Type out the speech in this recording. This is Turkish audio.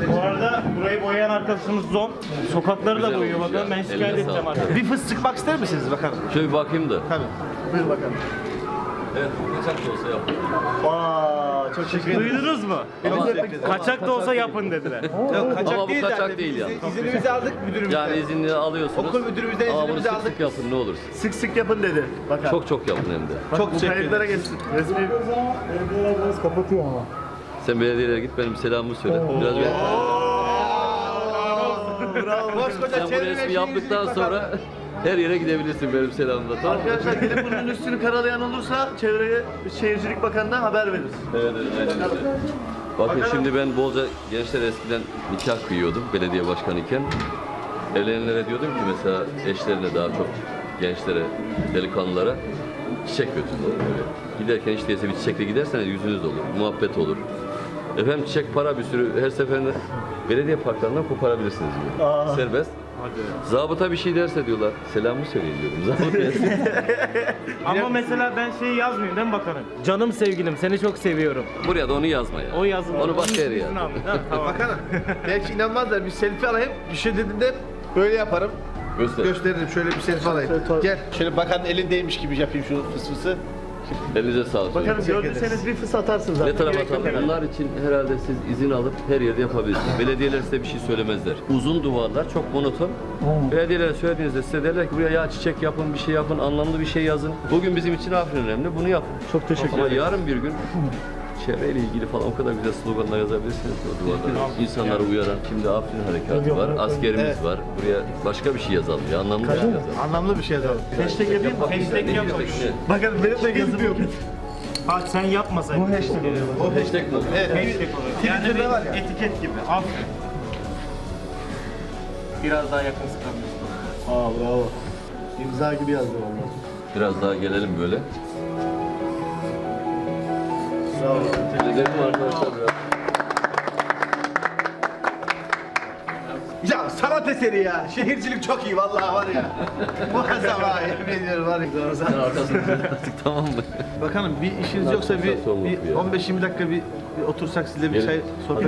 Bu arada burayı boyayan arkadaşımız Zon. Sokakları da Güzel boyuyor olmuş bakalım. ya. Ben şikayet Eline edeceğim sağlık. artık. Bir fıs çıkmak ister misiniz bakalım? Şöyle bir bakayım da. Tabii. Buyur bakalım. Evet, bu kaçak da olsa yap. Aa, çok teşekkür ederim. Duydunuz mu? Kaçak da olsa yapın dediler. Yok kaçak Ama bu değil kaçak değil Biz yani. İznimizi aldık müdürümüzden. Yani izinli alıyorsunuz. Okul müdürümüzden Ama bunu iznimizi sık aldık. sık yapın ne olursun. Sık sık yapın dedi. Bakın. Çok çok yapın hem de. çok teşekkür kayıtlara geçsin. Resmi. Belediyeler kapatıyor ama. Sen belediyelere git benim selamımı söyle. Biraz ver. Sen bu çevre resmi yaptıktan sonra her yere gidebilirsin benim selamımla tamam mı? Arkadaşlar gelip bunun üstünü karalayan olursa çevreye Şehircilik Bakanı'na haber veririz. Evet, evet, aynen öyle. Bakın şimdi ben bolca gençler eskiden nikah kıyıyordum belediye başkanı iken. Evlenenlere diyordum ki mesela eşlerine daha çok gençlere, delikanlılara çiçek götürün. Giderken hiç değilse bir çiçekle giderseniz yüzünüz olur, muhabbet olur. Efendim çiçek para bir sürü her seferinde belediye parklarından koparabilirsiniz diyor. Serbest. Zabıta bir şey derse diyorlar. Selamımı söyleyin diyorum. Zabıta Ama mesela ben şeyi yazmayayım değil mi bakanım? Canım sevgilim seni çok seviyorum. Buraya da onu yazma ya. O yazılı. Onu başka yere yaz. Ha, Tamam. Bakanım. Belki inanmazlar. Bir selfie alayım. Bir şey dediğinde böyle yaparım. Göster. Gösteririm. Şöyle bir selfie alayım. Gel. Şöyle bakanın elindeymiş gibi yapayım şu fıs fısı. Elinize sağlık. Bakanım gördüyseniz bir fıs atarsınız. Ne tarafa atalım? Bunlar için herhalde siz izin alıp her yerde yapabilirsiniz. Belediyeler size bir şey söylemezler. Uzun duvarlar çok monoton. Belediyelere söylediğinizde size derler ki buraya ya çiçek yapın, bir şey yapın, anlamlı bir şey yazın. Bugün bizim için Afrin önemli, bunu yapın. Çok teşekkür Ama ederim. yarın bir gün çevreyle ilgili falan o kadar güzel sloganlar yazabilirsiniz ki o duvarlara. İnsanları uyaran, şimdi Afrin harekatı var, askerimiz Evet. var. Buraya başka bir şey yazalım ya, anlamlı bir şey yazalım. Anlamlı bir şey yazalım. Hashtag yapayım mı? Hashtag yapma. Bakın benim de yazım yok. Ha sen yapmasaydın. Bu hashtag O Hashtag mi? Evet. Hashtag olur. Yani Twitter'da bir var ya. etiket gibi. Aferin. Biraz daha yakın sıkabilirsin. Aa bravo. İmza gibi yazdım ondan. Biraz daha gelelim böyle. Bravo. Gidelim arkadaşlar biraz. Ya sanat eseri ya. Şehircilik çok iyi vallahi var ya. Muazzam ha yemin ediyorum var ya. Artık tamam mı? Bakanım bir işiniz yoksa bir, bir ya. 15-20 dakika bir, bir otursak sizle bir Gelin. çay sohbet